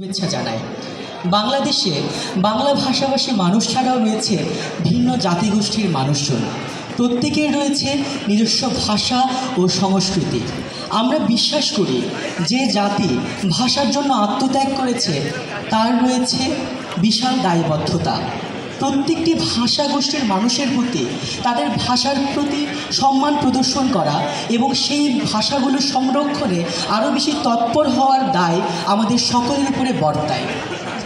শুভেচ্ছা জানাই। বাংলাদেশে বাংলা ভাষাভাষী মানুষ ছাড়াও রয়েছে ভিন্ন জাতিগোষ্ঠীর মানুষজন। প্রত্যেকের রয়েছে নিজস্ব ভাষা ও সংস্কৃতি। আমরা বিশ্বাস করি যে জাতি ভাষার জন্য আত্মত্যাগ করেছে, তার রয়েছে বিশাল দায়বদ্ধতা। প্রত্যেকটি ভাষা গোষ্ঠীর মানুষের প্রতি তাদের ভাষার প্রতি সম্মান প্রদর্শন করা এবং সেই ভাষাগুলো সংরক্ষণে আরও বেশি তৎপর হওয়ার দায় আমাদের সকলের উপরে বর্তায়।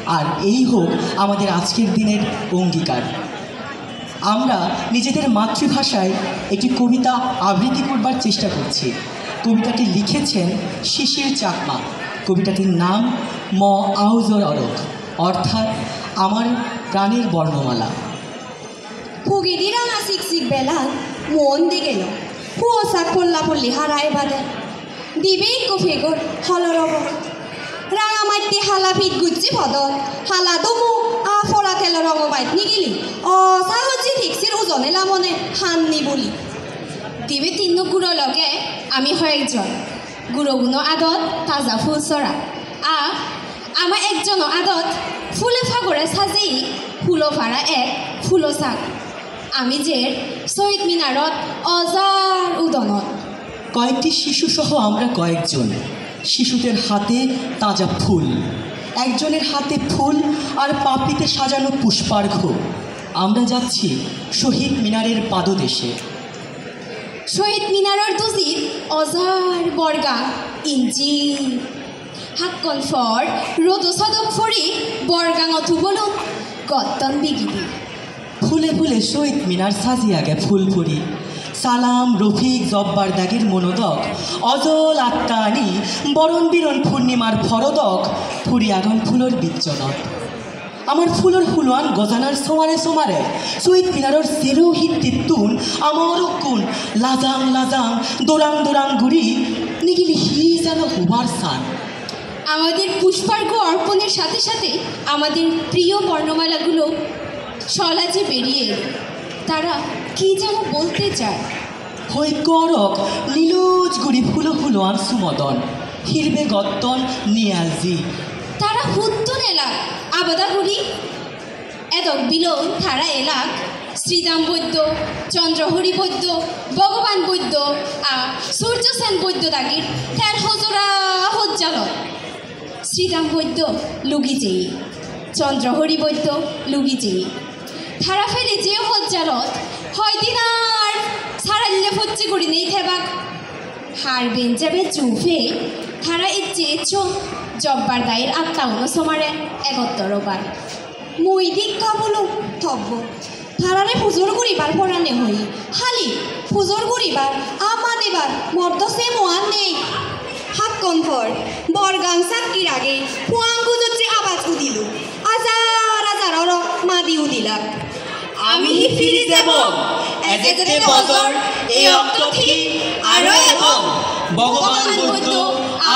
আর এই হোক আমাদের আজকের দিনের অঙ্গীকার। আমরা নিজেদের মাতৃভাষায় একটি কবিতা আবৃত্তি করবার চেষ্টা করছি। কবিতাটি লিখেছেন শিশির চাকমা। কবিতাটির নাম ম আউজর অরক অর্থাৎ আমার প্রাণের বর্ণমালা। পুগিদিরাং আসিক সিক বেলান মন দি গেল পুয়সাক পল্লা পল্লি হারাই বাদে। দিবে ইকো ফেগর হলরব রাঙা মাইতি হালা ফিট গুজ্জি ভদল হালা দমু, আ ফলা তেল রঙ বাইত নিগিলি। অ সাহজি ঠিকসির ওজনে লামনে হাননি বলি। দিবে তিন্ন গুড়ো লগে আমি হয়েকজন গুড়ো গুণ আদত, তাজা ফুল চৰা। আ আমাৰ একজন আদত ফুলে ফাগৰে সাজি ফুলো ভাড়া এক ফুলো চাক। আমি যে শহীদ মিনারত অজার উদনত কয়েকটি শিশুসহ আমরা কয়েকজন। শিশুদের হাতে তাজা ফুল। একজনের হাতে ফুল আর পাপড়িতে সাজানো পুষ্পার্ঘ। আমরা যাচ্ছি শহীদ মিনারের পাদদেশে। শহীদ মিনাৰৰ দুজিত অজার বৰগা ইঞ্জি হাক্কন ফৰ ৰ'দ চদক ফৰি বৰগাঙত বলুন গত্তন বিগিবি। ফুলে ফুলে শহীদ মিনার সাজিয়াগে ফুলপুরি সালাম, রফিক, জব্বার দাগির মনোদক। অজল আত্মানি, বরণ বীরণ পূর্ণিমার ফরদক। ফুরি আগন ফুলর বিচ্ছনত। আমার ফুলর ফুলওয়ান গজানার সোমারে সোমারে শহীদ মিনারর সেরো হিত্তির তুন, আমার কুন লাজাং লাজাং, দোরাং দোরাং গুড়ি নিগিলি হি যেন হুবার সান। আমাদের পুষ্পার্ঘ অর্পণের সাথে সাথে আমাদের প্রিয় বর্ণমালাগুলো সলাজে বেরিয়ে এলো। তারা কি যেন বলতে চায়। হই করক নীলুজ গুড়ি ফুলো ফুলোয়ান সুমদন হিরবে গত্তন নিয়াজি। তারা হুত্তন এলাক আবাদাগুড়ি এদক বিলন তারা এলাক শ্রীরাম বৈদ্য চন্দ্রহরি বৈদ্য ভগবান বৈদ্য আর সূর্যসেন বৈদ্য দাগির তার হজরা হজ্জালত শ্রীরাম বৈদ্য লুগি যেই চন্দ্রহরি বৈদ্য লুগি তারা ফেলে যে হজ্জালত হয় দিন আর সারাল্লে ফচ্ছে করি নেই থেবাক। হার বেঞ্জাবে চুফে তারা ইচ্ছে ইচ্ছো জব্বার দায়ের আত্মা উনো সমারে একত্তরবার মই দীক্ষা বলো থব্ব তারারে পুজোর করিবার পরানে হই। হালি পুজোর করিবার এবার মর্দ সে মোয়ান নেই হাত কনফর সাকির আগে ফুয়াং গুজুচ্ছে আবাজ উদিল। আজার আজার অর মাদি উদিলাক। আমি ফিরে যাব। এজেতে বজর এই অক্তথি আৰু এবং ভগবান বুদ্ধ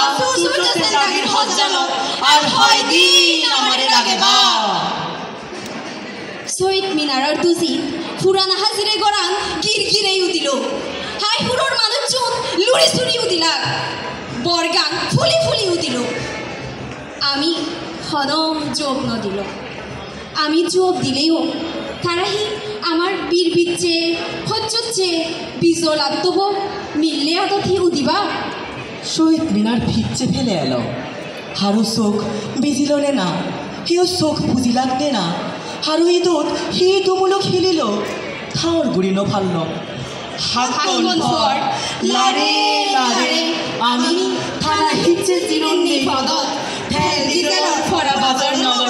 আসু সূর্য সেনাগির হজ্জালত আর হয় দিন আমারে লাগে বা শহীদ মিনাৰৰ দুজি ফুৰানা হাজিৰে গৰান গিৰ গিৰেই উদিল। হাই ফুৰৰ মানুহজন লুৰি চুৰি উদিলা বৰগাং ফুলি ফুলি সদম যোগ নদিল আমি যোগ দিলেও তারাহি আমার বীর বিচ্ছে হচ্ছে বিজল আত্মব মিললে আদথি উদিবা। শহীদ মিনার ভিচ্ছে ফেলে এলো। হারু চোখ বিজিলনে না হিও চোখ বুজিলাক নে না। হারু ইদত হি তুমুলক হিলিল থাওর গুড়ি নফাল্ল লারে লারে আমি থানা হিচ্ছে চিরন্দি পদত sentir calor. Para pasar no